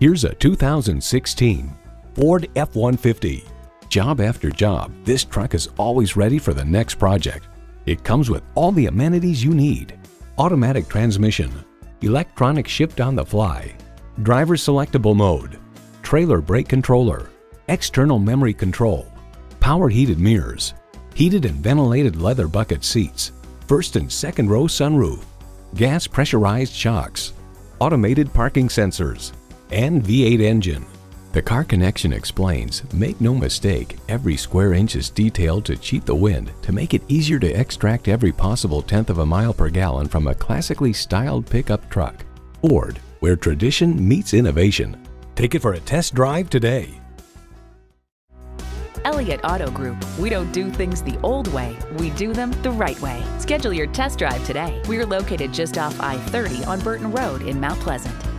Here's a 2016 Ford F-150. Job after job, this truck is always ready for the next project. It comes with all the amenities you need. Automatic transmission, electronic shift on the fly, driver selectable mode, trailer brake controller, external memory control, power heated mirrors, heated and ventilated leather bucket seats, first and second row sunroof, gas pressurized shocks, automated parking sensors, and V8 engine. The Car Connection explains, make no mistake, every square inch is detailed to cheat the wind to make it easier to extract every possible tenth of a mile per gallon from a classically styled pickup truck. Ford, where tradition meets innovation. Take it for a test drive today. Elliott Auto Group. We don't do things the old way, we do them the right way. Schedule your test drive today. We're located just off I 30 on Burton Road in Mount Pleasant.